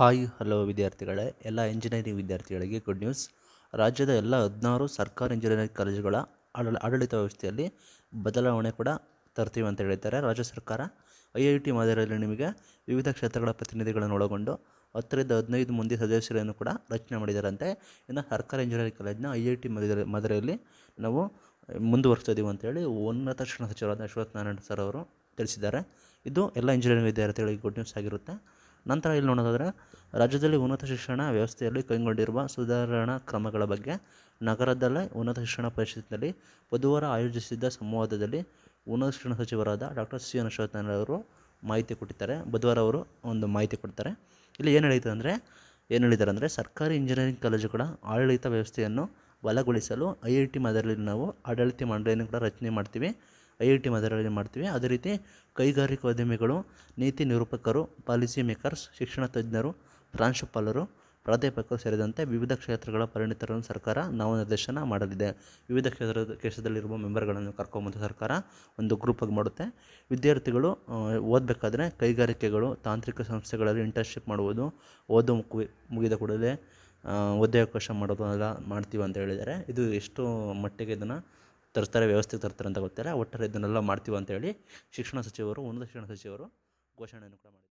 Hi, hello ವಿದ್ಯಾರ್ಥಿಗಳೇ. ಎಲ್ಲ engineering ವಿದ್ಯಾರ್ಥಿಗಳಿಗೆ ಗುಡ್ ನ್ಯೂಸ್ ರಾಜ್ಯದ ಎಲ್ಲ ಹದಿನಾರು ಸರ್ಕಾರಿ ಇಂಜಿನಿಯರಿಂಗ್ ಕಾಲೇಜುಗಳ ಆಡಳ, ಆಡಳಿತ ವ್ಯವಸ್ಥೆಯಲ್ಲಿ ಬದಲಾವಣೆ ಕೂಡ ತರ್ತೀವಿ ಅಂತ ಹೇಳಿದ್ದಾರೆ ರಾಜ್ಯ ಸರ್ಕಾರ. ಐ ಐ ಟಿ ಮಾದರಿಯಲ್ಲಿ ನಿಮಗೆ ವಿವಿಧ ಕ್ಷೇತ್ರಗಳ ಪ್ರತಿನಿಧಿಗಳನ್ನು ಒಳಗೊಂಡು ಹತ್ತರಿಂದ ಹದಿನೈದು ಮಂದಿ ಸದಸ್ಯರನ್ನು ಕೂಡ ರಚನೆ ಮಾಡಿದಾರಂತೆ. ಇನ್ನು ಸರ್ಕಾರಿ ಇಂಜಿನಿಯರಿಂಗ್ ಕಾಲೇಜಿನ ಐ ಐ ಟಿ ಮಾದರಿ, ಮಾದರಿಯಲ್ಲಿ ನಾವು ಮುಂದುವರಿಸ್ತಾ ಅಂತ ಅಂತೇಳಿ ಉನ್ನತ ಶಿಕ್ಷಣ ಸಚಿವರಾದ ಅಶ್ವಥ್ ನಾರಾಯಣ ಸರ್ ಅವರು ತಿಳಿಸಿದ್ದಾರೆ. ಇದು ಎಲ್ಲ ಇಂಜಿನಿಯರಿಂಗ್ ವಿದ್ಯಾರ್ಥಿಗಳಿಗೆ ಗುಡ್ ನ್ಯೂಸ್ ಆಗಿರುತ್ತೆ. ನಂತರ ಇಲ್ಲಿ ನೋಡೋದಾದರೆ ರಾಜ್ಯದಲ್ಲಿ ಉನ್ನತ ಶಿಕ್ಷಣ ವ್ಯವಸ್ಥೆಯಲ್ಲಿ ಕೈಗೊಂಡಿರುವ ಸುಧಾರಣಾ ಕ್ರಮಗಳ ಬಗ್ಗೆ ನಗರದಲ್ಲೇ ಉನ್ನತ ಶಿಕ್ಷಣ ಪರಿಷತ್ತಿನಲ್ಲಿ ಬುಧವಾರ ಆಯೋಜಿಸಿದ್ದ ಸಂವಾದದಲ್ಲಿ ಉನ್ನತ ಶಿಕ್ಷಣ ಸಚಿವರಾದ ಡಾಕ್ಟರ್ ಸಿ ಎನ್ ಅವರು ಮಾಹಿತಿ ಕೊಟ್ಟಿದ್ದಾರೆ. ಬುಧವಾರ ಅವರು ಒಂದು ಮಾಹಿತಿ ಕೊಡ್ತಾರೆ. ಇಲ್ಲಿ ಏನು ಹೇಳಿದ್ರು ಅಂದರೆ, ಏನು ಹೇಳಿದ್ದಾರೆ ಅಂದರೆ, ಸರ್ಕಾರಿ ಇಂಜಿನಿಯರಿಂಗ್ ಕಾಲೇಜುಗಳ ಆಡಳಿತ ವ್ಯವಸ್ಥೆಯನ್ನು ಬಲಗೊಳಿಸಲು ಐ ಐ ಟಿ ಮಾದರಿಯಲ್ಲಿ ನಾವು ಆಡಳಿತ ಮಂಡಳಿಯನ್ನು ಕೂಡ ರಚನೆ ಮಾಡ್ತೀವಿ. ಐ ಐ ಟಿ ಮಾದರಿಯಲ್ಲಿ ಮಾಡ್ತೀವಿ. ಅದೇ ರೀತಿ ಕೈಗಾರಿಕೋದ್ಯಮಿಗಳು ನೀತಿ ನಿರೂಪಕರು, ಪಾಲಿಸಿ ಮೇಕರ್ಸ್, ಶಿಕ್ಷಣ ತಜ್ಞರು, ಪ್ರಾಂಶುಪಾಲರು, ಪ್ರಾಧ್ಯಾಪಕರು ಸೇರಿದಂತೆ ವಿವಿಧ ಕ್ಷೇತ್ರಗಳ ಪರಿಣಿತರನ್ನು ಸರ್ಕಾರ ನಾವು ನಿರ್ದೇಶನ ಮಾಡಲಿದೆ. ವಿವಿಧ ಕ್ಷೇತ್ರದ ಕ್ಷೇತ್ರದಲ್ಲಿರುವ ಮೆಂಬರ್ಗಳನ್ನು ಕರ್ಕೊಂಬಂದು ಸರ್ಕಾರ ಒಂದು ಗ್ರೂಪಾಗಿ ಮಾಡುತ್ತೆ. ವಿದ್ಯಾರ್ಥಿಗಳು ಓದಬೇಕಾದ್ರೆ ಕೈಗಾರಿಕೆಗಳು, ತಾಂತ್ರಿಕ ಸಂಸ್ಥೆಗಳಲ್ಲಿ ಇಂಟರ್ನ್ಶಿಪ್ ಮಾಡುವುದು, ಓದು ಮುಗಿ ಮುಗಿದ ಕೂಡಲೇ ಉದ್ಯೋಗಾವಕಾಶ ಮಾಡೋದು ಎಲ್ಲ ಮಾಡ್ತೀವಿ ಅಂತ ಹೇಳಿದ್ದಾರೆ. ಇದು ಎಷ್ಟು ಮಟ್ಟಿಗೆ ಇದನ್ನು ತರ್ತಾರೆ ವ್ಯವಸ್ಥೆ ತರ್ತಾರೆ ಅಂತ ಗೊತ್ತಿಲ್ಲ. ಒಟ್ಟಾರೆ ಇದನ್ನೆಲ್ಲ ಮಾಡ್ತೀವಿ ಅಂತ ಹೇಳಿ ಶಿಕ್ಷಣ ಸಚಿವರು, ಉನ್ನತ ಶಿಕ್ಷಣ ಸಚಿವರು ಘೋಷಣೆಯನ್ನು ಕೂಡ ಮಾಡಿದ್ದಾರೆ.